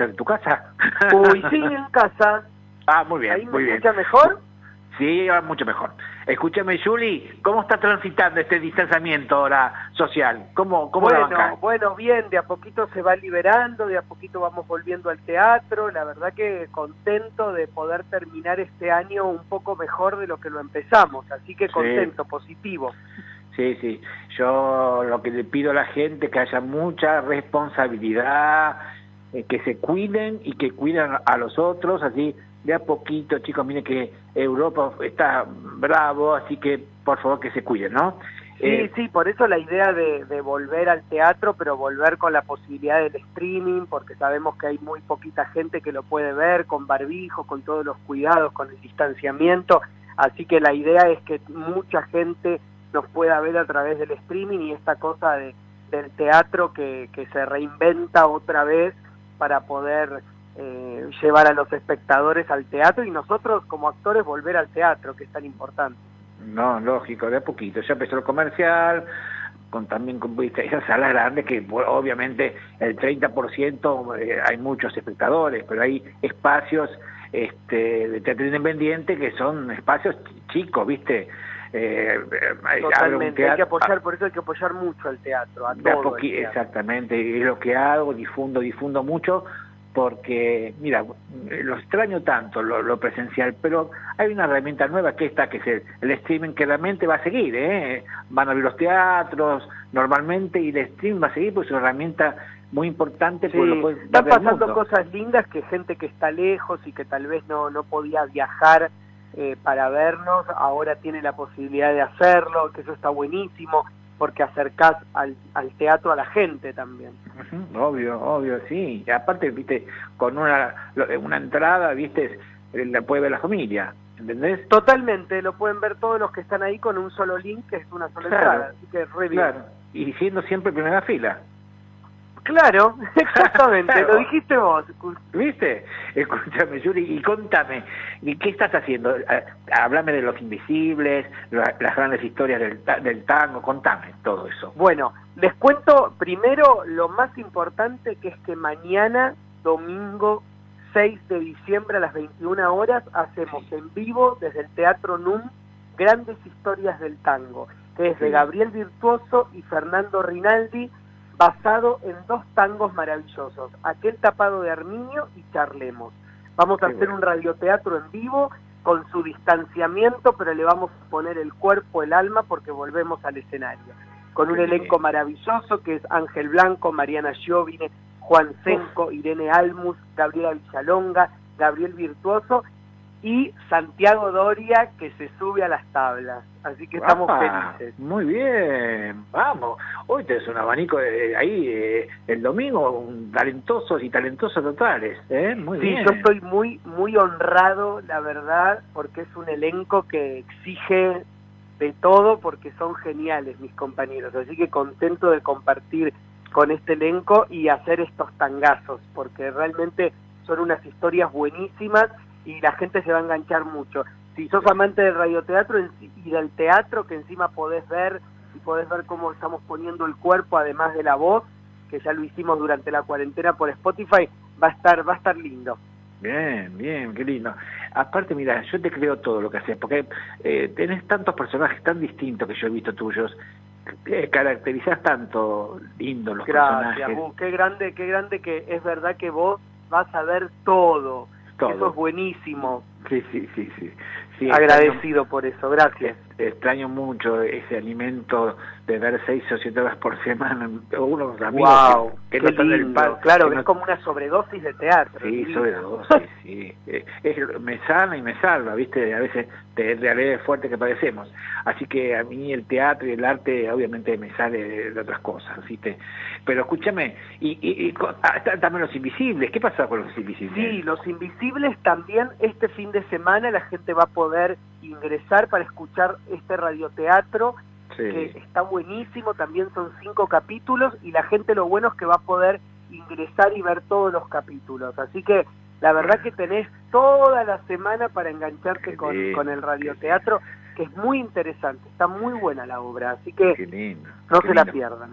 en tu casa. Uy, sí, en casa. Ah, muy bien, ¿Ahí muy me bien. escucha mejor? Sí, mucho mejor. Escúchame, Juli, ¿cómo está transitando este distanciamiento ahora social? ¿Cómo, cómo la Bueno, bancás? bueno, bien, de a poquito se va liberando, de a poquito vamos volviendo al teatro, la verdad que contento de poder terminar este año un poco mejor de lo que lo empezamos, así que contento, positivo. Sí, sí. Yo lo que le pido a la gente que haya mucha responsabilidad, eh, que se cuiden y que cuiden a los otros, así de a poquito, chicos, miren que Europa está bravo, así que por favor que se cuiden, ¿no? Sí, Eh, sí, por eso la idea de, de volver al teatro, pero volver con la posibilidad del streaming, porque sabemos que hay muy poquita gente que lo puede ver, con barbijo, con todos los cuidados, con el distanciamiento, así que la idea es que mucha gente nos pueda ver a través del streaming y esta cosa de, del teatro que, que se reinventa otra vez para poder eh, llevar a los espectadores al teatro y nosotros como actores volver al teatro, que es tan importante. No, lógico, de a poquito. Ya empezó el comercial, con también con esas salas grandes que obviamente el 30% eh, hay muchos espectadores, pero hay espacios este, de teatro independiente que son espacios chicos, ¿viste? Eh, eh, hay que apoyar, por eso hay que apoyar mucho al teatro, a todo el poqui- teatro. exactamente, es lo que hago, difundo, difundo mucho, porque, mira, lo extraño tanto, lo, lo presencial, pero hay una herramienta nueva que está, que es el, el streaming, que realmente va a seguir, ¿eh? Van a abrir los teatros normalmente y el streaming va a seguir, pues es una herramienta muy importante. Sí, lo puede están pasando cosas lindas que gente que está lejos y que tal vez no, no podía viajar eh, para vernos, ahora tiene la posibilidad de hacerlo, que eso está buenísimo, porque acercás al, al teatro a la gente también. Obvio, obvio, sí. Y aparte, viste, con una, lo- una entrada, viste, eh, la puede ver la familia, ¿entendés? Totalmente, lo pueden ver todos los que están ahí con un solo link, que es una sola Claro. entrada, así que re bien. Claro. Y siendo siempre primera fila. Claro, exactamente, Claro. lo dijiste vos. ¿Viste? Escúchame, Yuri, y contame, ¿y qué estás haciendo? Eh, Háblame de los invisibles, la- las grandes historias del, del tango, contame todo eso. Bueno, les cuento primero lo más importante que es que mañana, domingo 6 de diciembre a las 21 horas, hacemos en vivo desde el Teatro NUM Grandes Historias del Tango, que es de. Gabriel Virtuoso y Fernando Rinaldi, basado en dos tangos maravillosos, Aquel tapado de Arminio y Charlemos. Vamos a Qué hacer bueno. un radioteatro en vivo con su distanciamiento, pero le vamos a poner el cuerpo, el alma, porque volvemos al escenario. Con un Qué elenco bien. maravilloso que es Ángel Blanco, Mariana Giovine, Juan Senco, Irene Almus, Gabriela Villalonga, Gabriel Virtuoso y Santiago Doria que se sube a las tablas. Así que estamos Ah, felices. Muy bien, vamos. Hoy tenés un abanico de- ahí eh, el domingo, un talentosos y talentosos totales, ¿eh? Muy Sí, bien. yo estoy muy, muy honrado, la verdad, porque es un elenco que exige de todo, porque son geniales mis compañeros. Así que contento de compartir con este elenco y hacer estos tangazos, porque realmente son unas historias buenísimas y la gente se va a enganchar mucho. Si sos amante del radioteatro y del teatro, que encima podés ver y podés ver cómo estamos poniendo el cuerpo, además de la voz, que ya lo hicimos durante la cuarentena por Spotify, va a estar, va a estar lindo. Bien, bien, qué lindo. Aparte, mira, yo te creo todo lo que haces, porque eh, tenés tantos personajes tan distintos que yo he visto tuyos, eh, caracterizás tanto lindo los Gracias, personajes. Bu, qué grande, qué grande que es verdad que vos vas a ver todo. Todo. Eso es buenísimo. Sí, sí, sí, sí. Sí, Agradecido por eso, gracias. Extraño, mucho ese alimento de ver seis o siete horas por semana, uno con los amigos Wow, que, que qué no están en el lindo. pan. Claro, que que no- es como una sobredosis de teatro. Sí, divino. sobre dosis, sí. Eh, es- me sana y me salva, ¿viste? A veces de realidades fuertes que padecemos. Así que a mí el teatro y el arte obviamente me sale de, otras cosas, ¿viste? Pero escúchame, y, y, ah, también los invisibles, ¿qué pasa con los invisibles? Sí, Los Invisibles también este fin de semana la gente va a poder ingresar para escuchar este radioteatro Sí. que está buenísimo, también son cinco capítulos y la gente lo bueno es que va a poder ingresar y ver todos los capítulos. Así que la verdad que tenés toda la semana para engancharte con, con el radioteatro, que es muy interesante, está muy buena la obra, así que Qué lindo. no qué se la pierdan.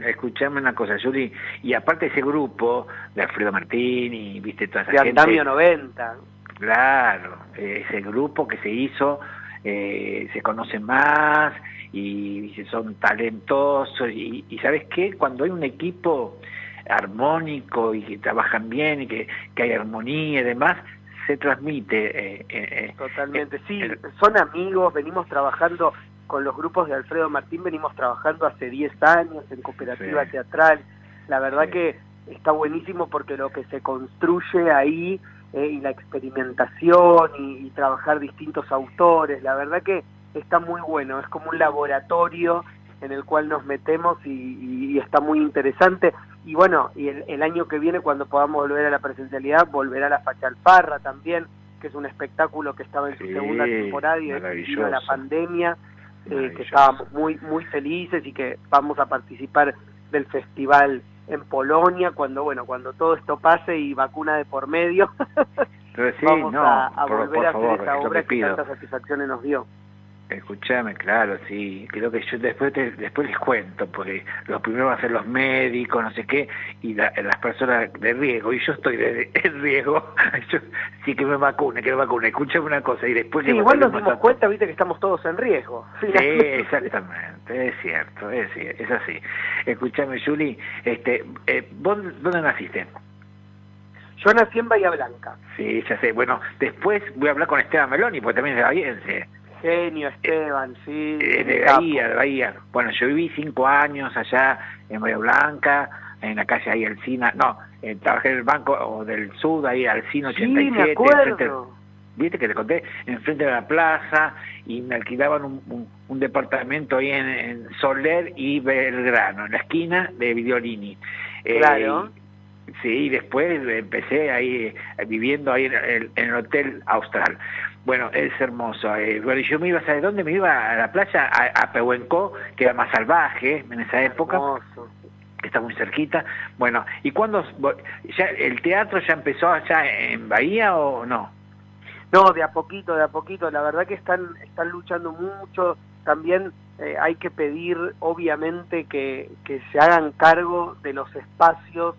escuchame una cosa, Juli, y aparte ese grupo de Alfredo Martín y viste toda esa de gente... Andamio 90. Claro, ese grupo que se hizo, eh, se conoce más y, son talentosos y, y ¿sabes qué? Cuando hay un equipo armónico y que trabajan bien y que, que hay armonía y demás, se transmite. Eh, eh, eh Totalmente, sí, son amigos, venimos trabajando con los grupos de Alfredo Martín, venimos trabajando hace 10 años en cooperativa teatral. La verdad que está buenísimo porque lo que se construye ahí eh, y la experimentación y, trabajar distintos autores, la verdad que está muy bueno, es como un laboratorio en el cual nos metemos y, está muy interesante. Y bueno, y el, año que viene cuando podamos volver a la presencialidad, volverá la Fachalfarra también, que es un espectáculo que estaba en su segunda temporada y debido a la pandemia, eh, que estábamos muy, muy felices y que vamos a participar del festival en Polonia, cuando bueno, cuando todo esto pase y vacuna de por medio, vamos a, volver a hacer esta obra que tantas satisfacciones nos dio. Escúchame, claro, sí. Creo que yo después después les cuento, porque los primeros van a ser los médicos, no sé qué, y las personas de riesgo, y yo estoy de, riesgo. Yo, sí que me vacune, que me vacune. Escúchame una cosa, y después... Sí, igual nos dimos cuenta, viste, que estamos todos en riesgo. Sí, exactamente, es cierto, es, es así. Escúchame, Juli, este, eh, ¿vos dónde naciste? Yo nací en Bahía Blanca. Sí, ya sé. Bueno, después voy a hablar con Esteban Meloni, porque también es bahiense. Genio, Esteban, sí. Eh, de Bahía, de Bahía. Bueno, yo viví cinco años allá en Bahía Blanca, en la calle ahí Alcina, no, eh, trabajé en el Banco o del Sur, ahí Alcina 87. Sí, me acuerdo. Viste que te conté, enfrente de la plaza, y me alquilaban un, un, departamento ahí en, Soler y Belgrano, en la esquina de Vidiolini. Eh, claro. Sí, y después empecé ahí viviendo ahí en el, en el Hotel Austral. Bueno, es hermoso. Eh, bueno, yo me iba, ¿sabes dónde? Me iba a la playa, a, a Pehuenco, que era más salvaje en esa época. Hermoso. Que está muy cerquita. Bueno, ¿y cuándo? Ya, ¿El teatro ya empezó allá en Bahía o no? No, de a poquito, de a poquito. La verdad que están, están luchando mucho. También eh, hay que pedir, obviamente, que, que se hagan cargo de los espacios,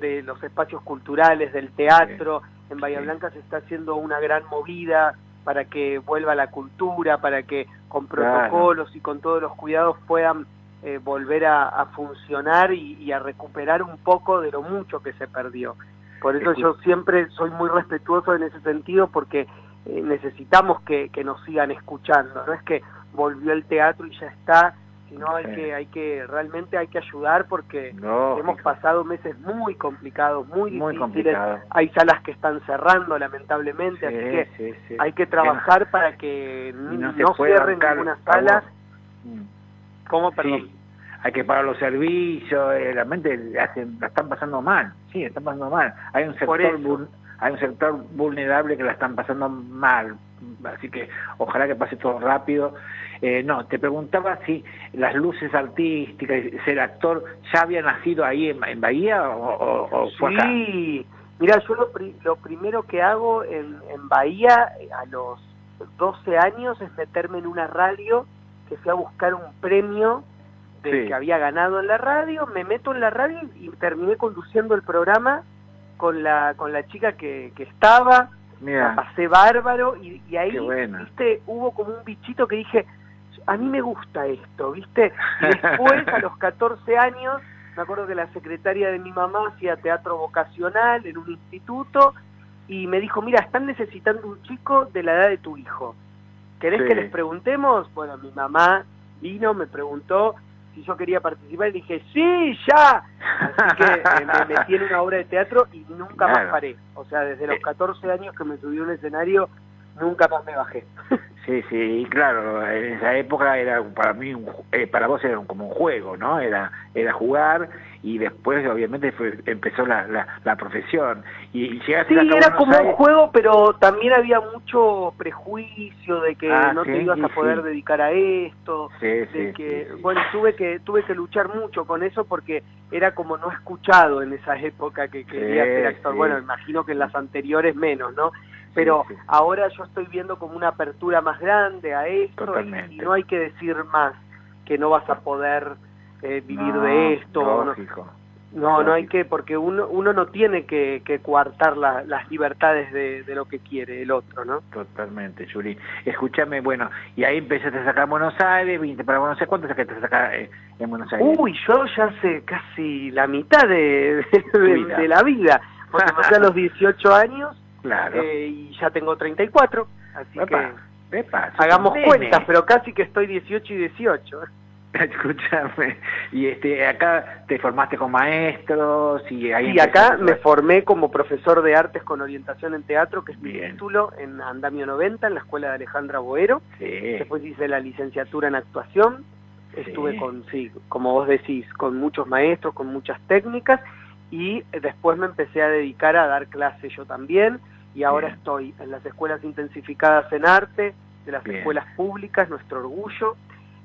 de los espacios culturales, del teatro. En Bahía Blanca se está haciendo una gran movida para que vuelva la cultura, para que con protocolos y con todos los cuidados puedan eh, volver a, funcionar y, a recuperar un poco de lo mucho que se perdió. Por eso yo siempre soy muy respetuoso en ese sentido porque eh, necesitamos que, que nos sigan escuchando, no es que volvió el teatro y ya está, sino hay que hay que realmente hay que ayudar porque hemos pasado meses muy complicados, muy, difíciles. Hay salas que están cerrando lamentablemente, así que hay que trabajar para que no, cierren ninguna sala. Mm. ¿Cómo, perdón? Hay que pagar los servicios, eh, la mente la están pasando mal, sí, están pasando mal. Hay un sector hay un sector vulnerable que la están pasando mal, así que ojalá que pase todo rápido eh, no, te preguntaba si las luces artísticas, ser actor, ¿ya había nacido ahí en, Bahía o, fue acá? Sí, mira, yo lo, primero que hago en, Bahía a los 12 años es meterme en una radio que fui a buscar un premio de que había ganado en la radio, me meto en la radio y terminé conduciendo el programa con la con la chica que, que estaba, Mira. pasé bárbaro y, y ahí viste hubo como un bichito que dije a mí me gusta esto, ¿viste? Y después, a los 14 años, me acuerdo que la secretaria de mi mamá hacía teatro vocacional en un instituto y me dijo, mira, están necesitando un chico de la edad de tu hijo. ¿Querés que les preguntemos? Bueno, mi mamá vino, me preguntó si yo quería participar y dije, sí, ya. Así que eh, me metí en una obra de teatro y nunca más paré. O sea, desde los 14 eh. años que me subí a un escenario, nunca más me bajé. Sí, sí, claro, en esa época era para mí, eh, para vos era como un juego, ¿no? Era, era jugar y después obviamente empezó la, la, profesión. Y, sí, era como un juego, pero también había mucho prejuicio de que ah, no te ibas a poder dedicar a esto, de que, bueno, tuve que, tuve que luchar mucho con eso porque era como no escuchado en esa época que quería ser actor. Bueno, imagino que en las anteriores menos, ¿no? Pero ahora yo estoy viendo como una apertura más grande a esto y, no hay que decir más que no vas a poder eh, vivir de esto. Lógico. No, no hay que, porque uno, uno no tiene que, que coartar las libertades de, lo que quiere el otro, ¿no? Totalmente, Yuri. Escúchame, bueno, y ahí empezaste a sacar Buenos Aires, viniste para Buenos Aires, ¿cuánto sacaste a sacar eh, en Buenos Aires? Uy, yo ya hace casi la mitad de, de, la vida, porque me a los 18 años claro. Eh, y ya tengo 34, así que hagamos cuentas, pero casi que estoy 18 y 18. Escúchame, y este, acá te formaste con maestros y ahí... Sí, acá me formé como profesor de artes con orientación en teatro, que es mi título en Andamio 90, en la escuela de Alejandra Boero. Después hice la licenciatura en actuación, estuve con, sí, como vos decís, con muchos maestros, con muchas técnicas, y después me empecé a dedicar a dar clases yo también, y ahora estoy en las escuelas intensificadas en arte, de las escuelas públicas, nuestro orgullo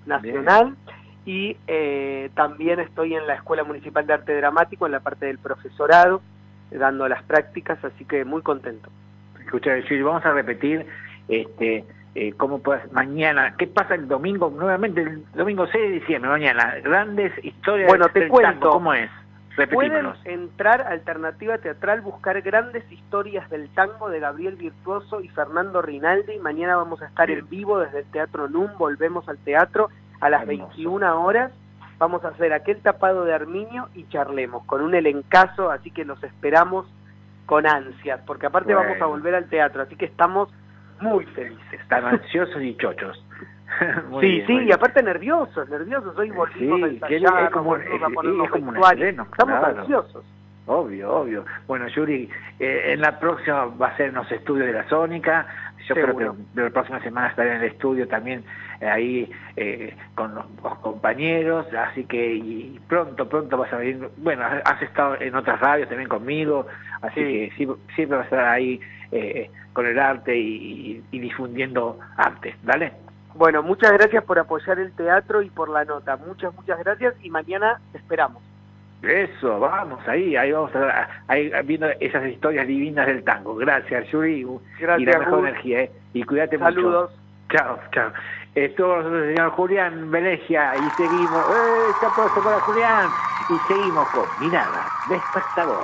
nacional y eh, también estoy en la Escuela Municipal de Arte Dramático, en la parte del profesorado, dando las prácticas, así que muy contento. Escucha, vamos a repetir este, eh, cómo puedes, mañana, ¿qué pasa el domingo? Nuevamente, el domingo 6 de diciembre, mañana, grandes historias bueno, te cuento, ¿cómo es? Pueden entrar a Alternativa Teatral, buscar grandes historias del tango de Gabriel Virtuoso y Fernando Rinaldi. Mañana vamos a estar en vivo desde el Teatro NUM, volvemos al teatro a las 21 horas. Vamos a hacer aquel tapado de Arminio y charlemos con un elencazo, así que los esperamos con ansias, porque aparte vamos a volver al teatro, así que estamos muy felices. Están ansiosos y chochos. sí, sí, y aparte nerviosos, nerviosos, hoy volvimos a ensayar, es como, es, a ponernos Estamos ansiosos. Obvio, obvio. Bueno, Yuri, eh, en la próxima va a ser en los estudios de la Sónica. Yo creo que la próxima semana estaré en el estudio también eh, ahí eh, con los, compañeros, así que y pronto, pronto vas a venir. Bueno, has estado en otras radios también conmigo, así que siempre vas a estar ahí con el arte y, y difundiendo arte. Dale. Bueno, muchas gracias por apoyar el teatro y por la nota. Muchas, muchas gracias y mañana esperamos. Eso, vamos, ahí, ahí vamos a, ahí, viendo esas historias divinas del tango. Gracias, Yuri, gracias, y la mejor energía, ¿eh? Y cuídate mucho. Saludos. Chao, chao. Estuvo nosotros el señor Julián Velegia y seguimos, ¡eh! aplauso para Julián! Y seguimos con Mirada Despertador.